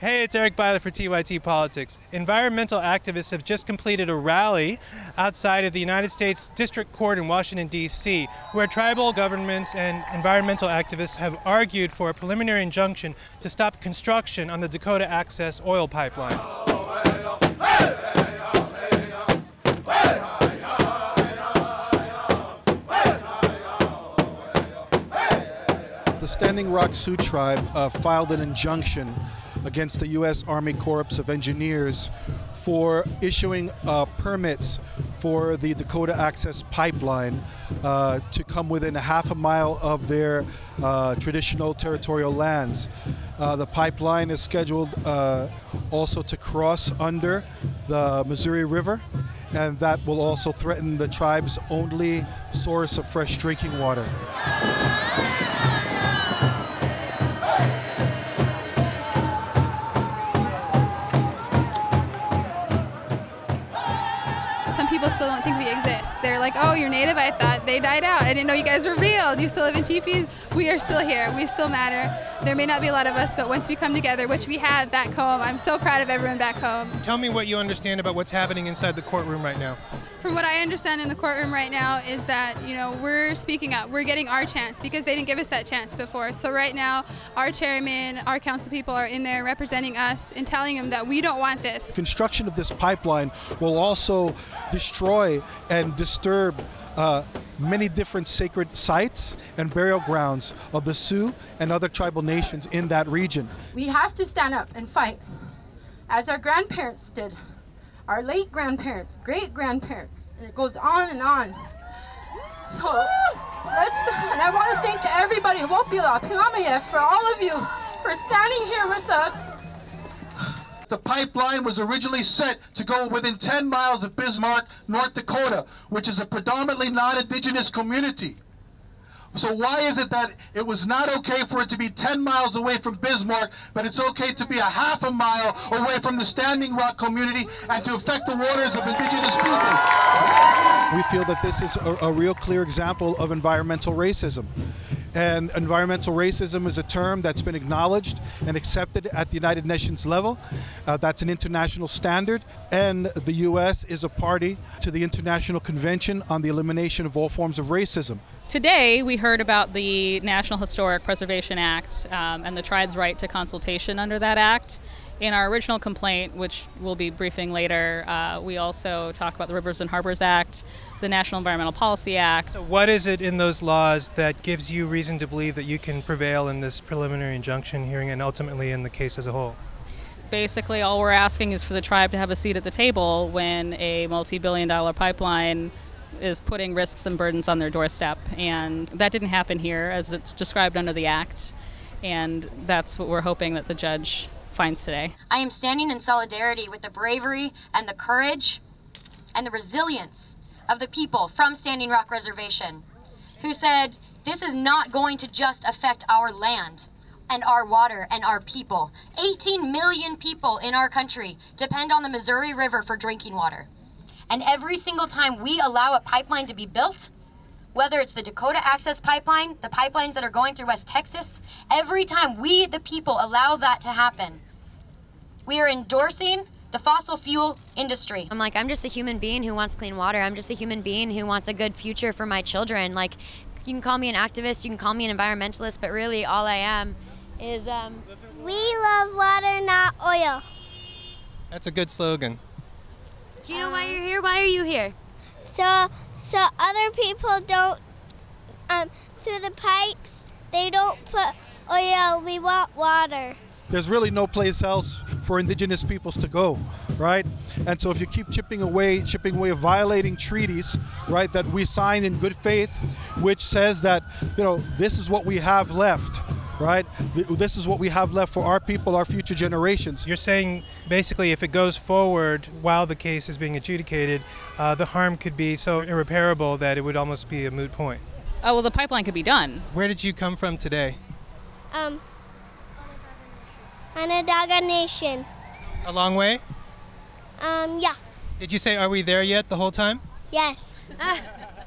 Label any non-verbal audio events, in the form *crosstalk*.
Hey, it's Eric Byler for TYT Politics. Environmental activists have just completed a rally outside of the United States District Court in Washington, D.C., where tribal governments and environmental activists have argued for a preliminary injunction to stop construction on the Dakota Access oil pipeline. The Standing Rock Sioux Tribe uh, filed an injunction against the U.S. Army Corps of Engineers for issuing uh, permits for the Dakota Access Pipeline uh, to come within a half a mile of their uh, traditional territorial lands. Uh, the pipeline is scheduled uh, also to cross under the Missouri River, and that will also threaten the tribe's only source of fresh drinking water. People still don't think we exist. They're like, oh, you're native? I thought they died out. I didn't know you guys were real. Do you still live in teepees? We are still here. We still matter. There may not be a lot of us, but once we come together, which we have back home, I'm so proud of everyone back home. Tell me what you understand about what's happening inside the courtroom right now. From what I understand in the courtroom right now is that, you know, we're speaking up. We're getting our chance because they didn't give us that chance before. So right now, our chairman, our council people are in there representing us and telling them that we don't want this. Construction of this pipeline will also destroy and disturb uh, many different sacred sites and burial grounds of the Sioux and other tribal nations in that region. We have to stand up and fight, as our grandparents did, our late grandparents, great grandparents, and it goes on and on. So let's, and I want to thank everybody, Wopila, Pinamaya, for all of you for standing here with us. The pipeline was originally set to go within 10 miles of Bismarck, North Dakota, which is a predominantly non-indigenous community. So why is it that it was not okay for it to be 10 miles away from Bismarck, but it's okay to be a half a mile away from the Standing Rock community and to affect the waters of indigenous people? We feel that this is a, a real clear example of environmental racism. And environmental racism is a term that's been acknowledged and accepted at the United Nations level. Uh, that's an international standard. And the U.S. is a party to the International Convention on the Elimination of All Forms of Racism. Today, we heard about the National Historic Preservation Act um, and the tribe's right to consultation under that act. In our original complaint, which we'll be briefing later, uh, we also talk about the Rivers and Harbors Act, the National Environmental Policy Act. What is it in those laws that gives you reason to believe that you can prevail in this preliminary injunction hearing and ultimately in the case as a whole? Basically, all we're asking is for the tribe to have a seat at the table when a multi billion dollar pipeline is putting risks and burdens on their doorstep. And that didn't happen here as it's described under the Act. And that's what we're hoping that the judge finds today. I am standing in solidarity with the bravery and the courage and the resilience of the people from Standing Rock Reservation who said, This is not going to just affect our land and our water and our people. 18 million people in our country depend on the Missouri River for drinking water. And every single time we allow a pipeline to be built, whether it's the Dakota Access Pipeline, the pipelines that are going through West Texas, every time we, the people, allow that to happen, we are endorsing the fossil fuel industry. I'm like, I'm just a human being who wants clean water. I'm just a human being who wants a good future for my children. Like, you can call me an activist, you can call me an environmentalist, but really all I am is. Um, we love water, not oil. That's a good slogan. Do you know why you're here? Why are you here? So, so other people don't, um, through the pipes, they don't put oil. We want water there's really no place else for indigenous peoples to go, right? And so if you keep chipping away, chipping away, violating treaties, right, that we signed in good faith, which says that, you know, this is what we have left, right? This is what we have left for our people, our future generations. You're saying basically if it goes forward while the case is being adjudicated, uh, the harm could be so irreparable that it would almost be a moot point. Oh, well, the pipeline could be done. Where did you come from today? Um, Onondaga Nation. A long way? Um, yeah. Did you say, are we there yet the whole time? Yes. *laughs*